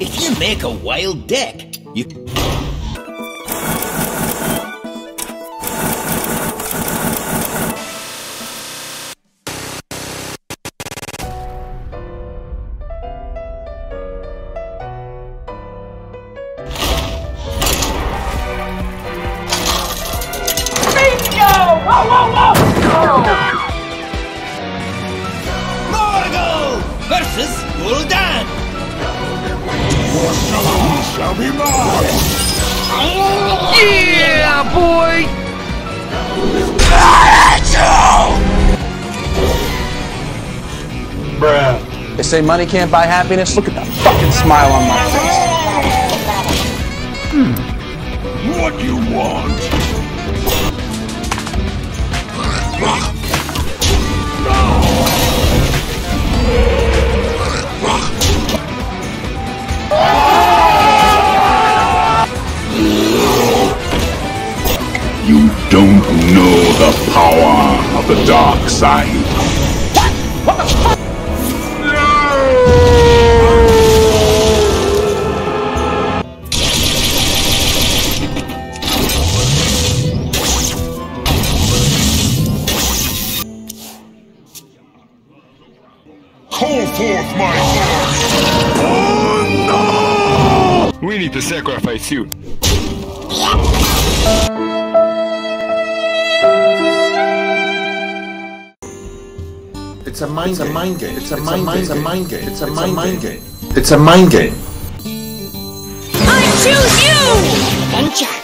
If you make a wild deck, you versus Gul'dan. Shall be mine! Yeah, boy! Bruh. They say money can't buy happiness. Look at that fucking smile on my face. Hmm. What do you want? Don't know the power of the dark side. What? What the fuck? Call forth my army! Oh, we need to sacrifice you. It's a mind, it's a mind game. It's a mind, it's a mind game. It's a mind game. It's a mind game. I choose you! Adventure.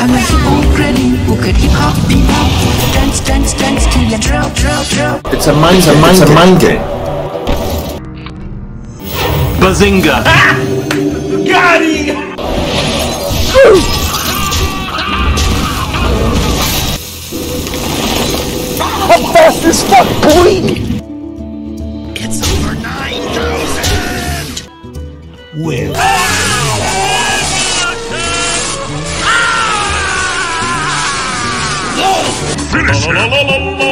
I'm a hip hop granny who could hip hop, bebop, dance, dance, dance till you drop, drop, drop. It's a mind, it's a mind, it's a mind game. Bazinga! I'm fast as fuck, boy! Finish it!